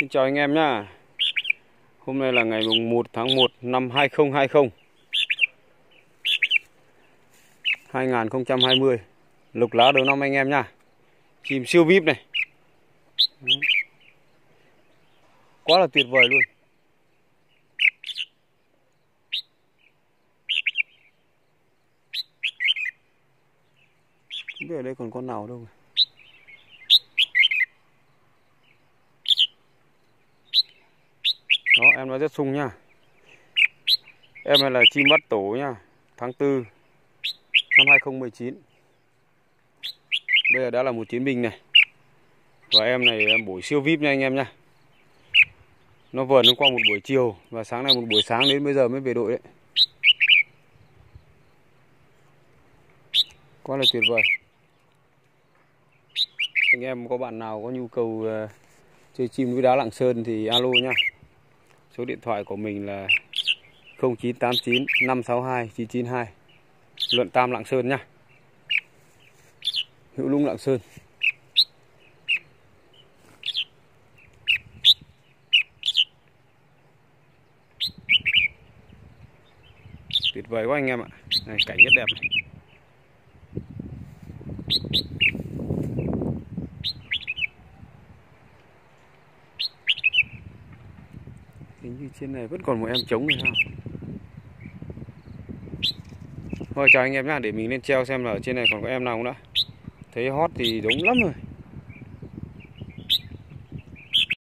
Xin chào anh em nhá. Hôm nay là ngày mùng 1 tháng 1 năm 2020. 2020. Lục lá đầu năm anh em nhá. Chim siêu vip này. Quá là tuyệt vời luôn. Không biết ở đây còn con nào đâu rồi em nó rất sung nha Em này là chim bắt tổ nha Tháng 4 năm 2019 Bây giờ đã là một chiến binh này. Và em này em buổi siêu vip nha anh em nha Nó vờn nó qua một buổi chiều Và sáng nay một buổi sáng đến bây giờ mới về đội đấy. Quá là tuyệt vời. Anh em có bạn nào có nhu cầu uh, chơi chim núi đá Lạng Sơn thì alo nha Số điện thoại của mình là 0989 562 992 Luận Tam Lạng Sơn nhá. Hữu Lũng Lạng Sơn. Tuyệt vời quá anh em ạ. Này, Cảnh rất đẹp này. Hình như trên này vẫn còn một em trống này sao? Thôi chào anh em nhá, Để mình lên treo xem là ở trên này còn có em nào không đã Thấy hot thì đúng lắm rồi.